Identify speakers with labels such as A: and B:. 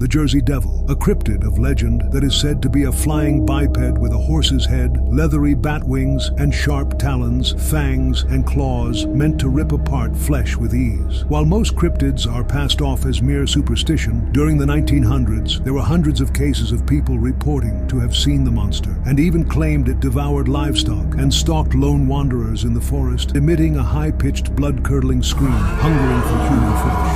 A: The Jersey Devil, a cryptid of legend that is said to be a flying biped with a horse's head, leathery bat wings, and sharp talons, fangs, and claws meant to rip apart flesh with ease. While most cryptids are passed off as mere superstition, during the 1900s there were hundreds of cases of people reporting to have seen the monster, and even claimed it devoured livestock and stalked lone wanderers in the forest, emitting a high-pitched, blood-curdling scream, hungering for human flesh.